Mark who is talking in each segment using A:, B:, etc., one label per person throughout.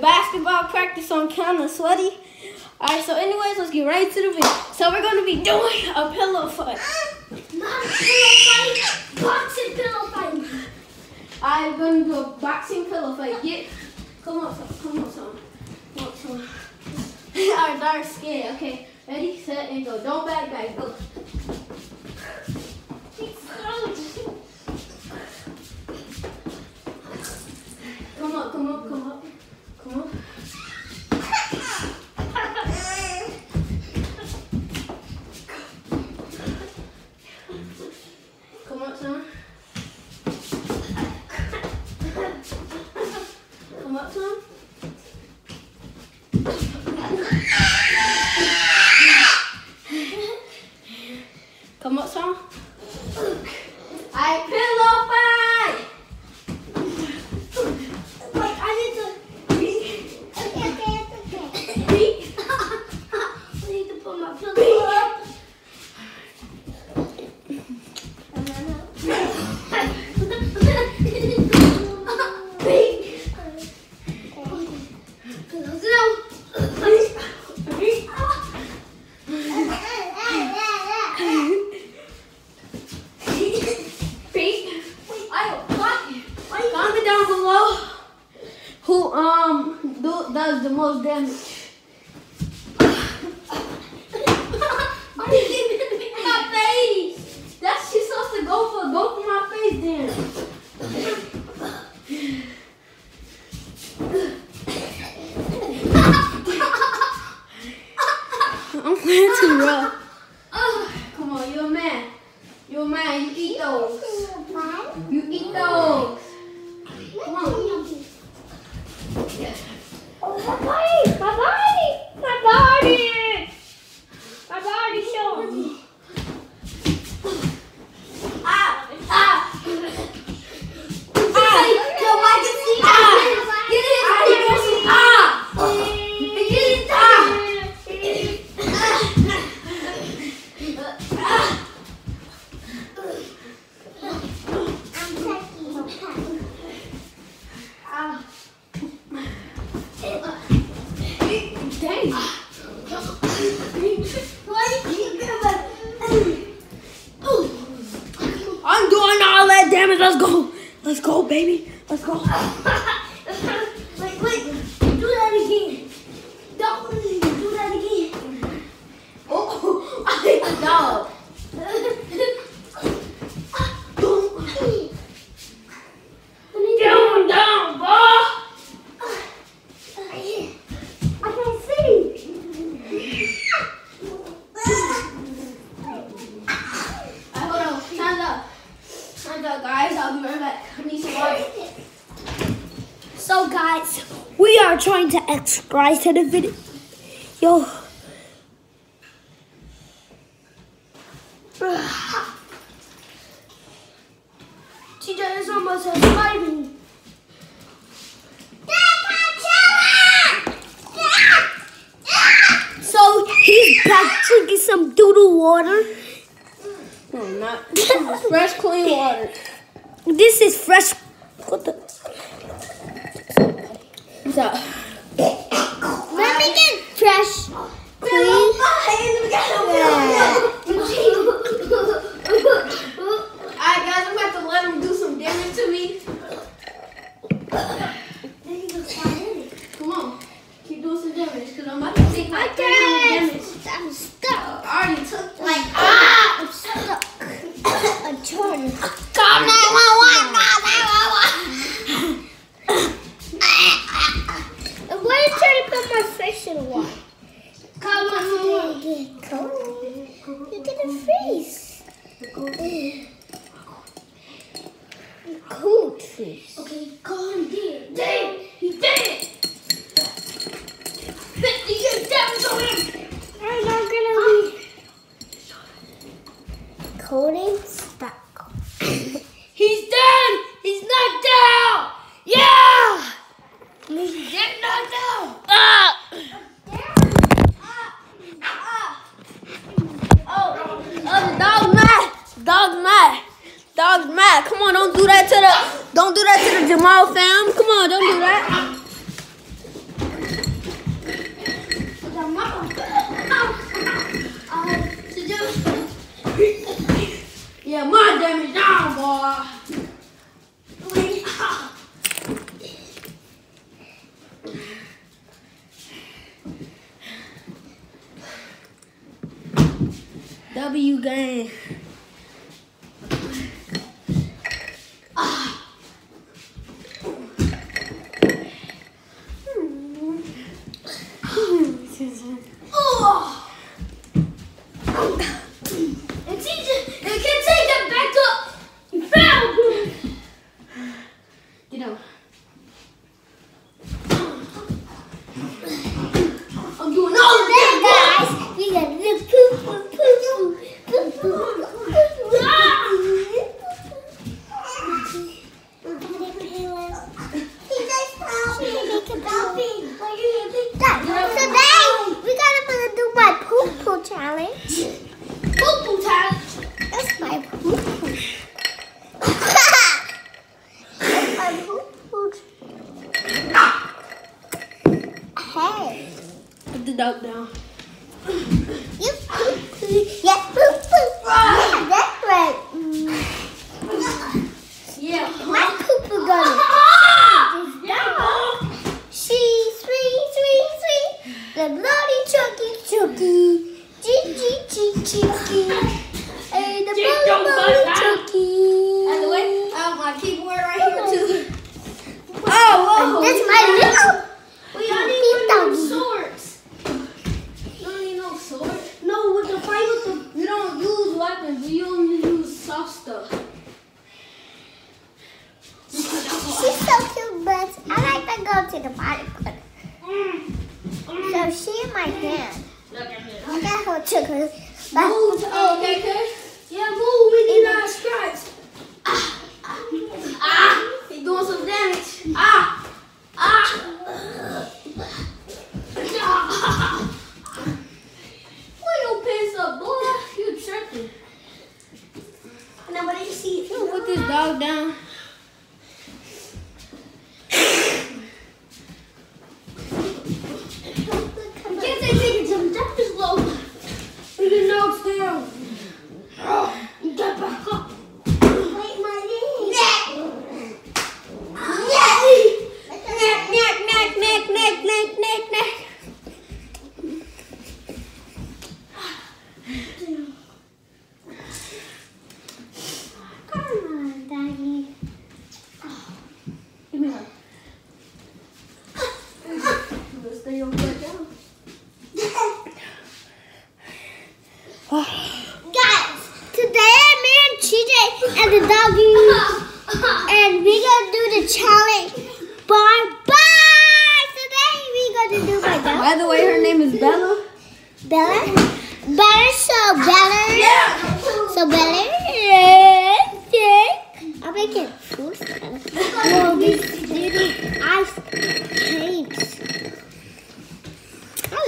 A: basketball practice on kind of sweaty. Alright, so anyways, let's get right to the video. So we're gonna be doing a pillow fight.
B: Not a pillow fight, boxing pillow fight.
A: I'm gonna do a boxing pillow fight. Get, come on, son. Come on, son. Come on, son. Alright, dark scared. Okay, ready, set, and go. Don't back, back, go. Come on, come on, come on, come on. Come on, son. Come up, son. Come up, son. I pillow fight.
B: Wait, I need to. Okay, okay, okay, okay. I need to put my pillow up.
A: Comment down below who um do, does the most damage. My face. That's she's supposed to go for. Go for my face then. I'm playing too rough. Come on, you're a man. You're a man. You eat those. You eat those. Come on.
B: Oh, my body! My body! My body! My body showing me.
A: Ah! Ah!
B: Ah! Yo, I can see
A: Ah!
B: Get it!
A: Ah!
B: Get it!
A: Ah!
B: Get it! Ah!
A: Ah! Dang. I'm doing all that damage. Let's go. Let's go, baby. Let's go.
B: Wait, wait. Do that again. Don't do that again.
A: Oh, I hit the dog. Down, down, boy.
B: I can see.
A: Alright, hold on. Time's up. Time's up, guys. I'll be right back. I need some water.
B: So guys, trying to subscribe to the video. Yo. TJ is almost subscribing. So he's back drinking some doodle water.
A: No, not. This is fresh, clean water.
B: This is fresh.
A: Up?
B: Let me get fresh. Clean.
A: Alright, guys, I'm about to let him do some damage to me. Come on. Keep doing some damage, because I'm about to take my 300 damage.
B: I'm stuck.
A: I already took
B: Like, ah, I'm stuck. I'm trying. Call 911, And why are you trying to put my fish in water?
A: Come on.
B: Get cold. You're gonna
A: Jamal, fam. Come on, don't do that. Yeah, my damn it, down, boy. W game.
C: Hey.
A: Put the dog down.
C: You poo poo. Yeah, poo poo. Yeah, that's right.
A: Yeah.
C: My poo poo gonna. She, sweet, sweet, sweet. The bloody chucky, chucky. Chee, chee, chee. Hey, the bloody, bloody
A: bust
C: chucky.
A: By the way, I have my keyboard right here too. Oh, whoa.
C: That's my little.
A: We don't
C: Big
A: need no
C: doggy.
A: swords. You don't need no sword. No, with the fight with the, you don't use weapons. You only use soft stuff.
C: She's so cute, but I like to go to the body corner. So she in my hand.
A: Look at me.
C: I got her her.
A: Move. Oh, okay, okay. Yeah, move. We need our stripes. Ah, ah, ah. He's doing some damage. Ah, ah. ah. Pull your pants up, boy. You tripping.
C: Nobody see it.
A: You put this dog down.
C: You can't say take it to the jump is low.
A: Put the dogs down.
C: Get back up. Wait, my leg.
A: Neck, neck, neck, neck, neck, neck, neck, neck.
C: Come on, Daddy.
A: Give me that. Let's stay over there down.
C: Guys, today me and TJ and the doggy and we gonna do the challenge. Bye bye. Today we gonna do my dog.
A: By the way, her name is Bella.
C: Bella. Bella. So Bella.
A: Yeah.
C: So Bella. Yeah. I'll make it food. No, these little ice cakes. I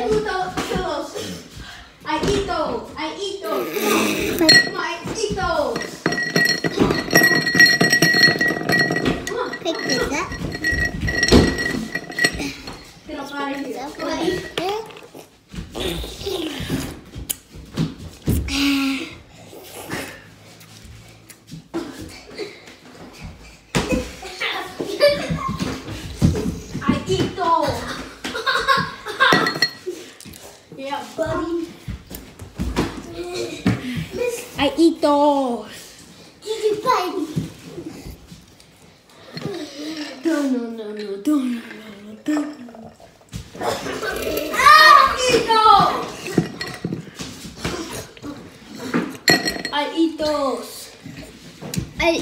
C: one.
A: Give those pillows. I eat those. I eat those. Come on. I eat those.
C: Pick this up.
A: Get up out of here
C: right
A: ahead.
C: there.
A: I eat those. yeah, buddy. I eat those.
C: Did you bite me?
A: No, no, no, no, no, no, no, no. I eat those. I